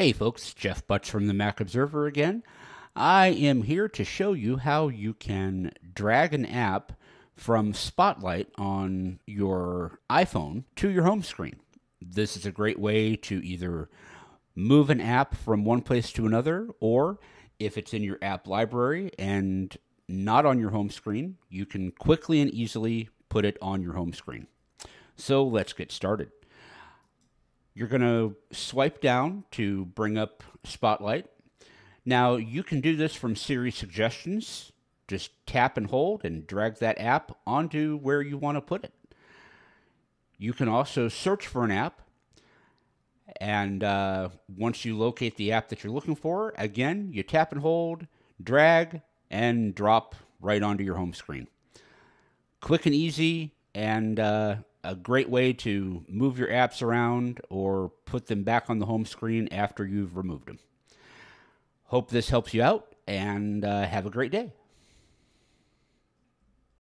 Hey folks, Jeff Butts from the Mac Observer again. I am here to show you how you can drag an app from Spotlight on your iPhone to your home screen. This is a great way to either move an app from one place to another, or if it's in your app library and not on your home screen, you can quickly and easily put it on your home screen. So let's get started. You're going to swipe down to bring up Spotlight. Now, you can do this from Siri suggestions. Just tap and hold and drag that app onto where you want to put it. You can also search for an app. And uh, once you locate the app that you're looking for, again, you tap and hold, drag, and drop right onto your home screen. Quick and easy, and uh, a great way to move your apps around or put them back on the home screen after you've removed them. Hope this helps you out and uh, have a great day.